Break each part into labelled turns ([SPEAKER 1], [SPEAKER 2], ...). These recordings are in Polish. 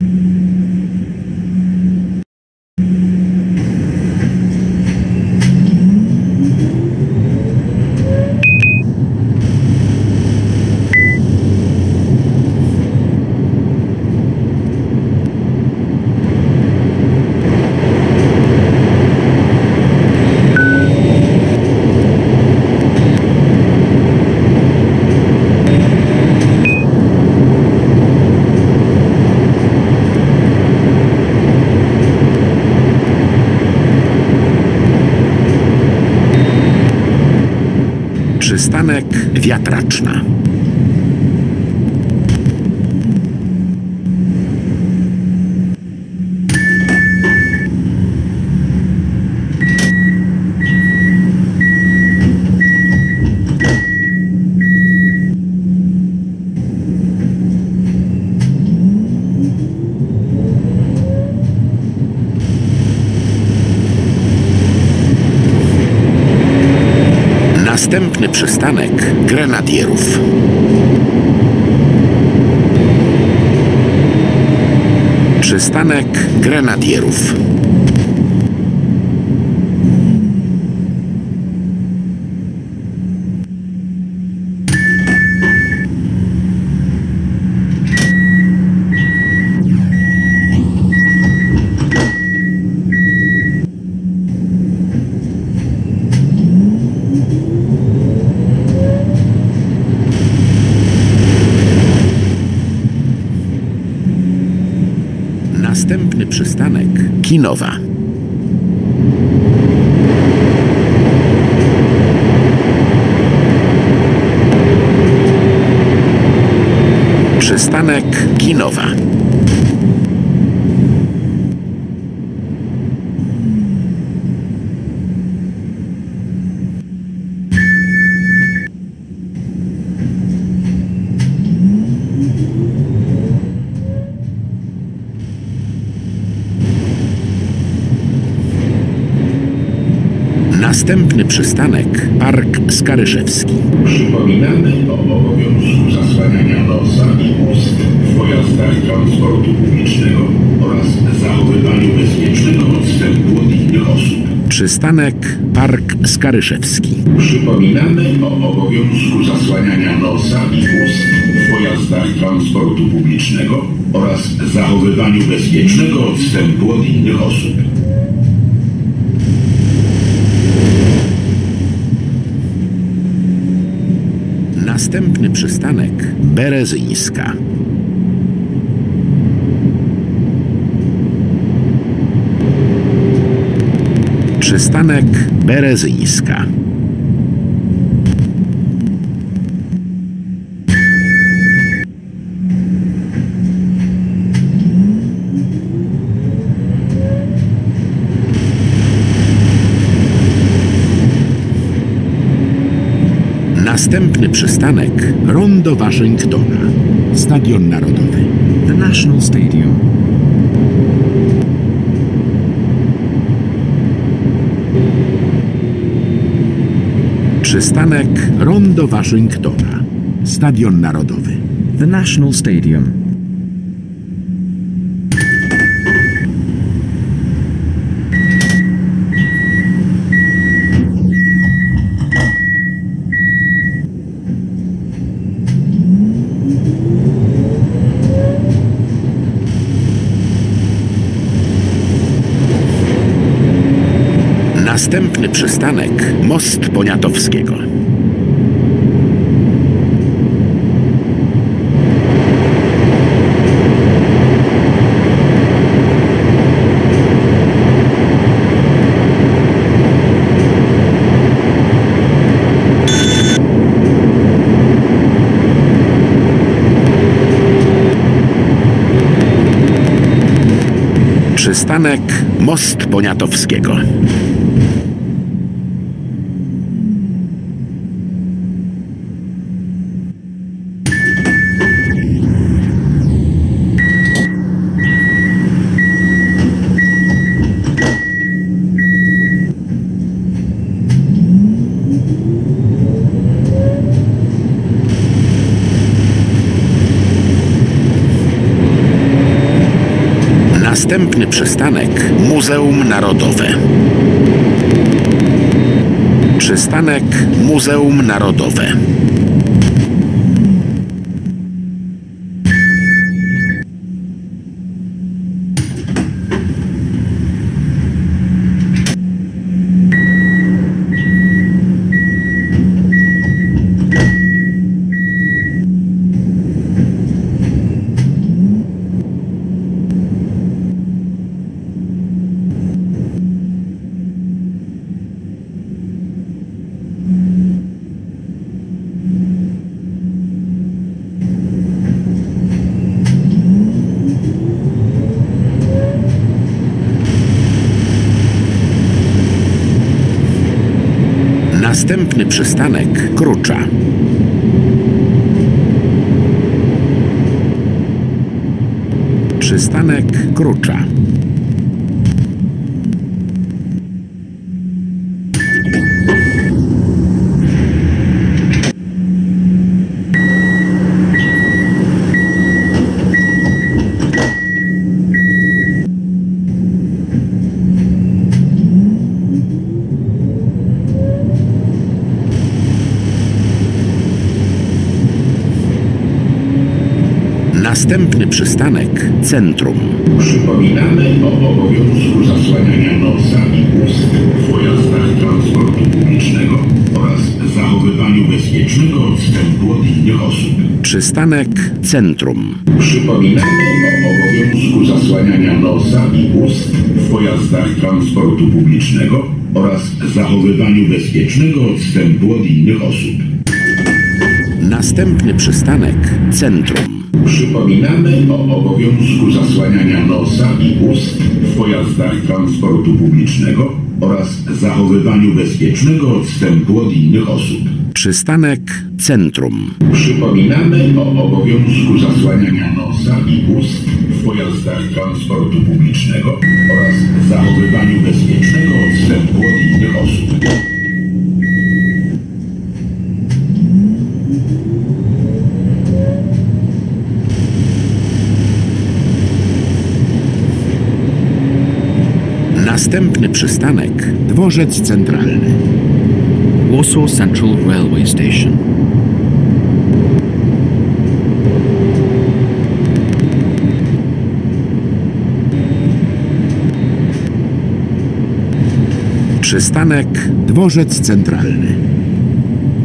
[SPEAKER 1] Przystanek Wiatraczna. Następny przystanek Grenadierów. Przystanek Grenadierów. Następny Kinowa. Przystanek Kinowa. Następny przystanek Park Skaryszewski.
[SPEAKER 2] Przypominamy o obowiązku zasłaniania nosa i ust w pojazdach transportu publicznego oraz zachowywaniu bezpiecznego odstępu od innych osób.
[SPEAKER 1] Przystanek Park Skaryszewski.
[SPEAKER 2] Przypominamy o obowiązku zasłaniania nosa i ust w pojazdach transportu publicznego oraz zachowywaniu bezpiecznego odstępu od innych osób.
[SPEAKER 1] Następny przystanek Berezyńska. Przystanek Berezyńska. Następny przystanek Rondo Waszyngtona. Stadion Narodowy.
[SPEAKER 3] The National Stadium.
[SPEAKER 1] Przystanek Rondo Waszyngtona. Stadion Narodowy.
[SPEAKER 3] The National Stadium.
[SPEAKER 1] Następny przystanek Most Poniatowskiego. Przystanek Most Poniatowskiego.
[SPEAKER 4] Następny przystanek Muzeum Narodowe. Przystanek Muzeum Narodowe. Następny przystanek Krucza. Przystanek Krucza. Następny przystanek Centrum.
[SPEAKER 1] Przypominamy o obowiązku zasłaniania nosa i ust w pojazdach transportu publicznego oraz zachowywaniu bezpiecznego odstępu od innych osób.
[SPEAKER 4] Przystanek Centrum.
[SPEAKER 1] Przypominamy o obowiązku zasłaniania nosa i ust w pojazdach transportu publicznego oraz zachowywaniu bezpiecznego odstępu od innych osób.
[SPEAKER 4] Następny przystanek Centrum.
[SPEAKER 1] Przypominamy o obowiązku zasłaniania nosa i ust w pojazdach transportu publicznego oraz zachowywaniu bezpiecznego odstępu od innych osób.
[SPEAKER 4] Przystanek Centrum.
[SPEAKER 1] Przypominamy o obowiązku zasłaniania nosa i ust w pojazdach transportu publicznego oraz zachowywaniu bezpiecznego odstępu od innych osób.
[SPEAKER 4] Następny przystanek Dworzec Centralny.
[SPEAKER 3] Warsaw Central Railway Station.
[SPEAKER 4] Przystanek Dworzec Centralny.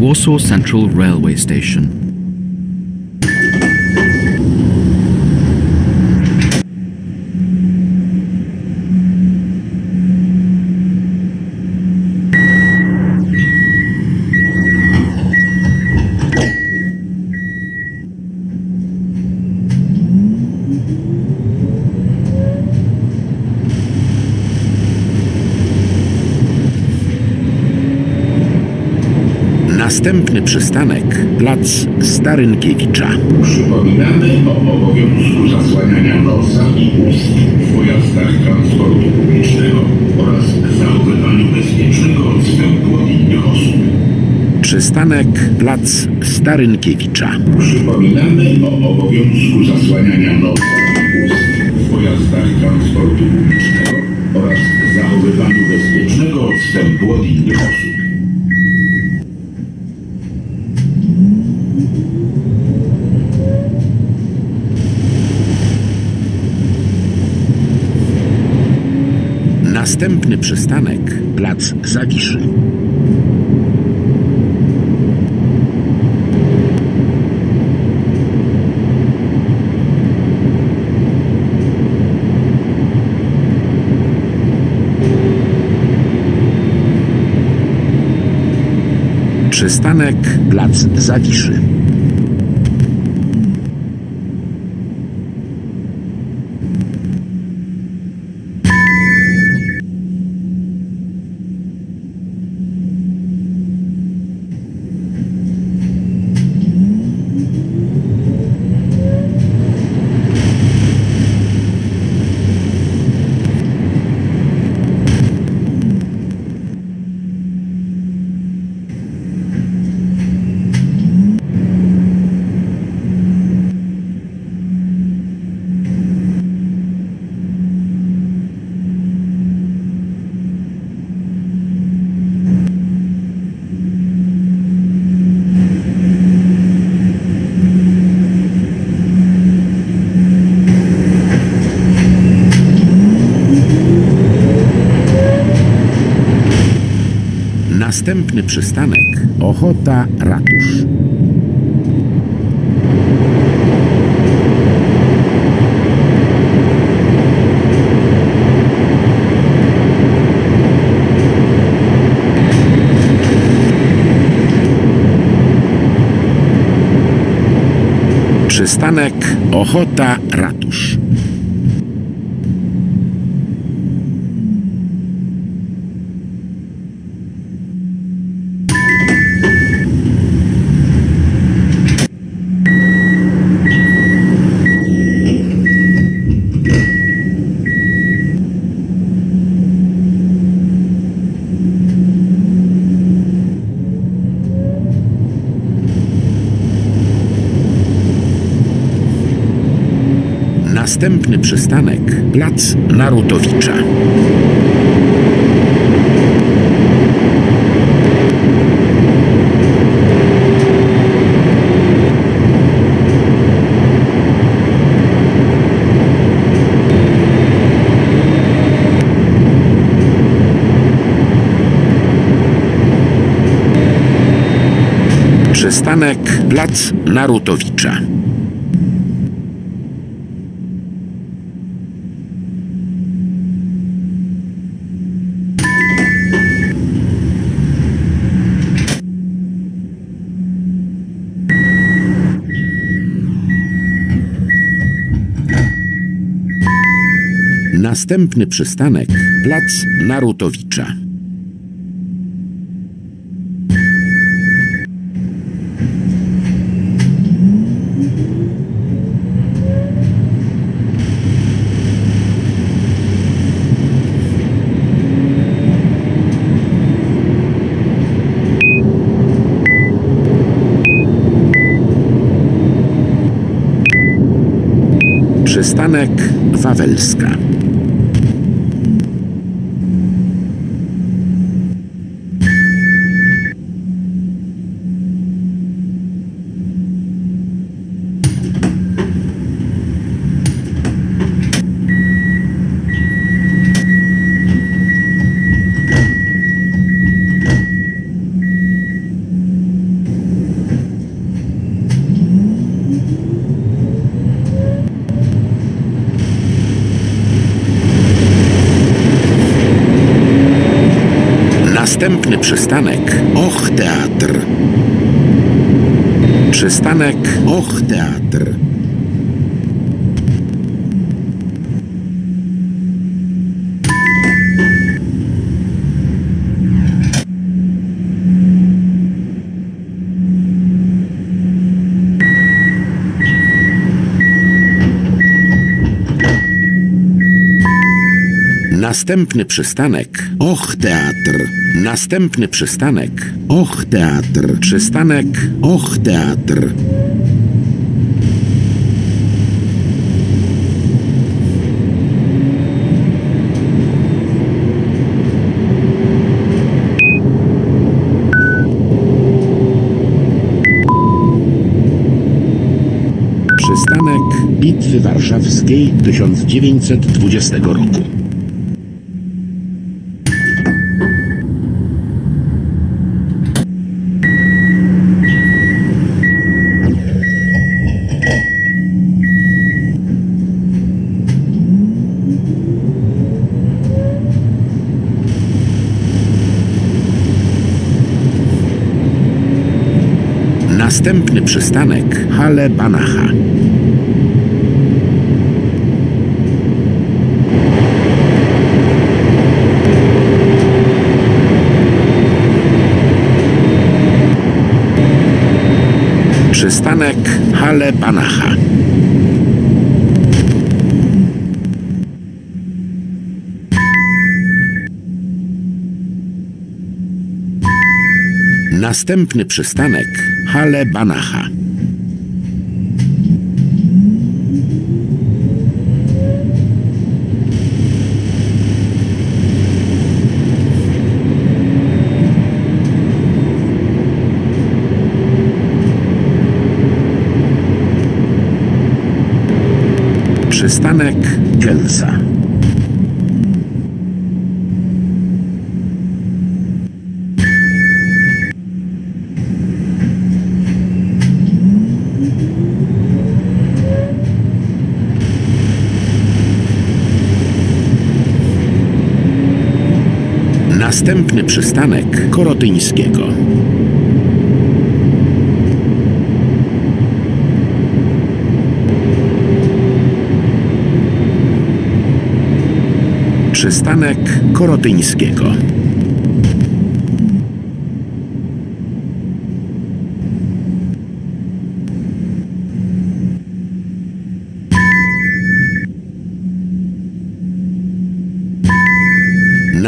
[SPEAKER 3] Warsaw Central Railway Station.
[SPEAKER 4] Następny przystanek Plac Starynkiewicza.
[SPEAKER 1] Przypominamy o obowiązku zasłaniania nosa i ust w pojazdach transportu publicznego oraz zachowywaniu bezpiecznego odstępu od innych osób.
[SPEAKER 4] Przystanek Plac Starynkiewicza.
[SPEAKER 1] Przypominamy o obowiązku zasłaniania nosa i ust w pojazdach transportu publicznego oraz zachowywaniu bezpiecznego odstępu od innych osób.
[SPEAKER 4] Następny przystanek Plac Zawiszy. Przystanek Plac Zawiszy.
[SPEAKER 1] Następny przystanek Ochota Ratusz. Przystanek Ochota Ratusz. Następny przystanek Plac Narutowicza. Przystanek Plac Narutowicza. Następny przystanek Plac Narutowicza. Przystanek Wawelska. Następny przystanek Och Teatr. Przystanek Och Teatr. Następny przystanek Och Teatr. Następny przystanek Och Teatr. Przystanek Och Teatr. Przystanek Bitwy Warszawskiej 1920 roku. Następny przystanek Hale Banacha. Przystanek Hale Banacha. Następny przystanek Hale Banacha. Przystanek Kielca. Następny przystanek Korotyńskiego. Przystanek Korotyńskiego.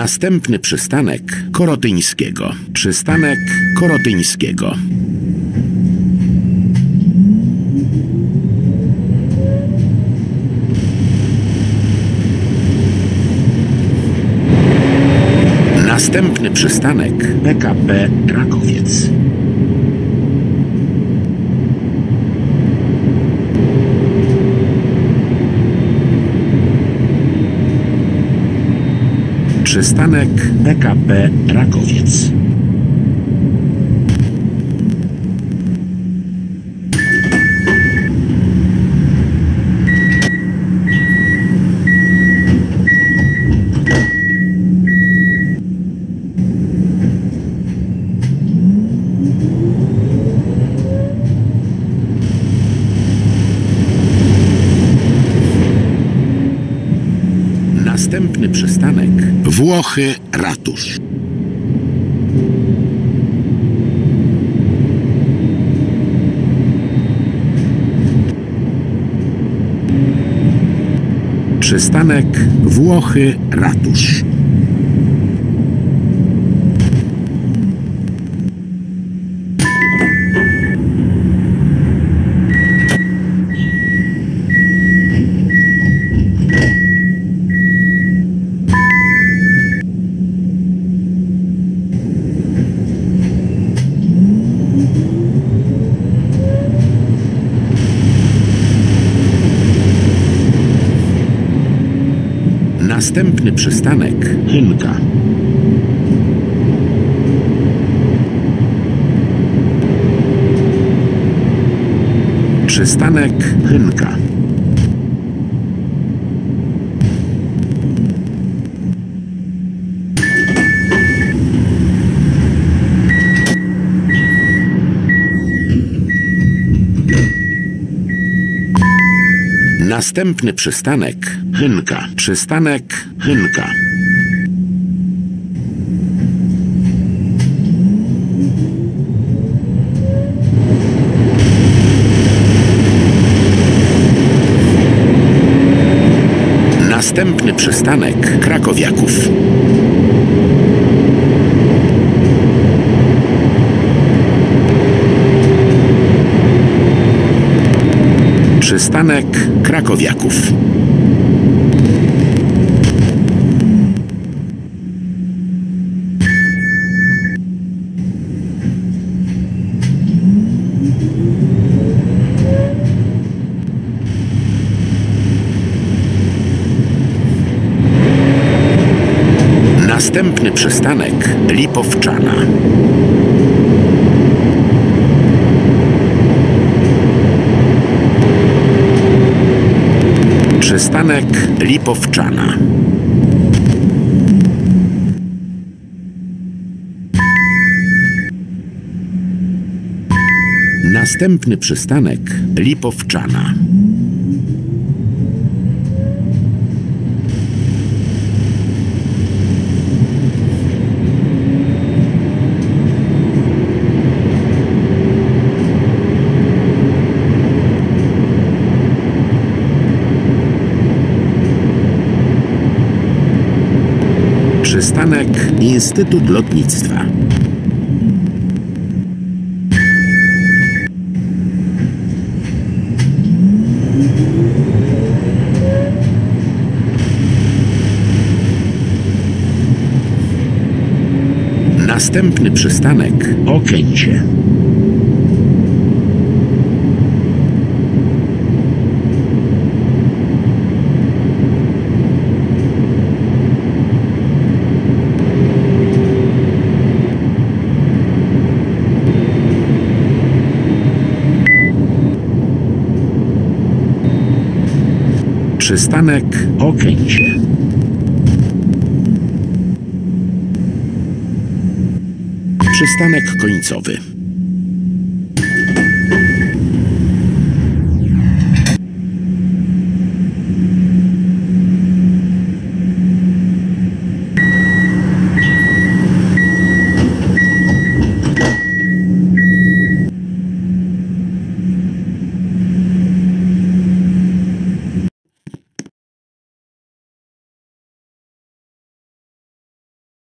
[SPEAKER 1] Następny przystanek Korotyńskiego. Przystanek Korotyńskiego. Następny przystanek PKP Krakowiec. Przystanek PKP Rakowiec. Następny przystanek Włochy Ratusz. Przystanek Włochy Ratusz. Następny przystanek Chynka. Przystanek Chynka. Następny przystanek Chynka. Przystanek Chynka. Następny przystanek Krakowiaków. Przystanek Krakowiaków. Następny przystanek Lipowczana. Przystanek Lipowczana. Następny przystanek Lipowczana. Przystanek Instytut Lotnictwa. Następny przystanek Okęcie. Przystanek Okęcie. Przystanek końcowy.